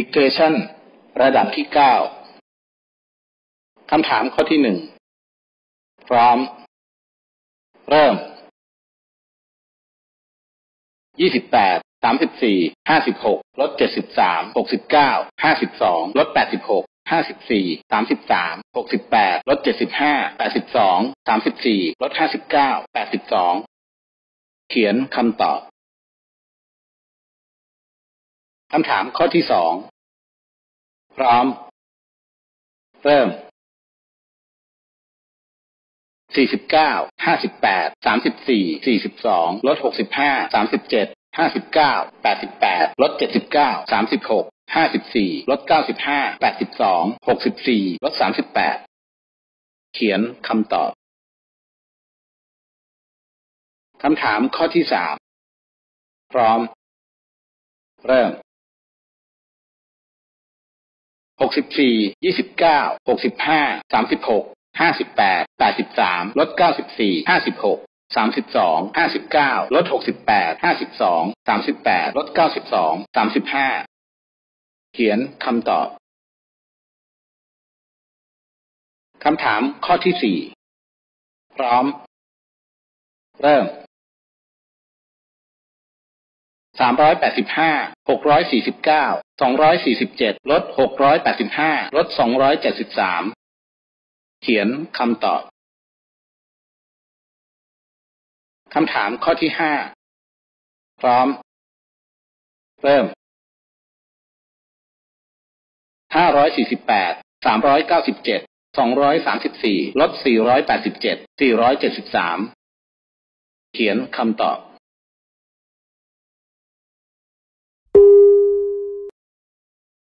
Dictation ระดับที่เก้าคำถามข้อที่หนึ่งพร้อม เริ่มยี่สิบแปดสามสิบสี่ห้าสิบหกลดเจ็ดสิบสามหกสิบเก้าห้าสิบสองลดแปดสิบหกห้าสิบสี่สามสิบสามหกสิบแปดลดเจ็ดสิบห้าแปดสิบสองสามสิบสี่ลดห้าสิบเก้าแปดสิบสองเขียนคำตอบ คำถามข้อที่สอง พร้อม เริ่มสี่สิบเก้าห้าสิบแปดสามสิบสี่สี่สิบสองลดหกสิบห้าสามสิบเจ็ดห้าสิบเก้าแปดสิบแปดลดเจ็ดสิบเก้าสามสิบหกห้าสิบสี่ลดเก้าสิบห้าแปดสิบสองหกสิบสี่ลดสามสิบแปดเขียนคำตอบ คำถามข้อที่สาม พร้อม เริ่ม หกสิบสี่ยี่สิบเก้าหกสิบห้าสามสิบหกห้าสิบแปดแปดสิบสามลดเก้าสิบสี่ห้าสิบหกสามสิบสองห้าสิบเก้าลดหกสิบแปดห้าสิบสองสามสิบแปดลดเก้าสิบสองสามสิบห้าเขียนคำตอบคำถามข้อที่สี่พร้อม เริ่ม สามร้อยแปดสิบห้าหกร้อยสี่สิบเก้าสองร้อยสี่สิบเจ็ดลดหกร้อยแปดสิบห้าลดสองร้อยเจ็ดสิบสามเขียนคำตอบคำถามข้อที่ห้าพร้อม เริ่มห้าร้อยสี่สิบแปดสามร้อยเก้าสิบเจ็ดสองร้อยสามสิบสี่ลดสี่ร้อยแปดสิบเจ็ดสี่ร้อยเจ็ดสิบสามเขียนคำตอบ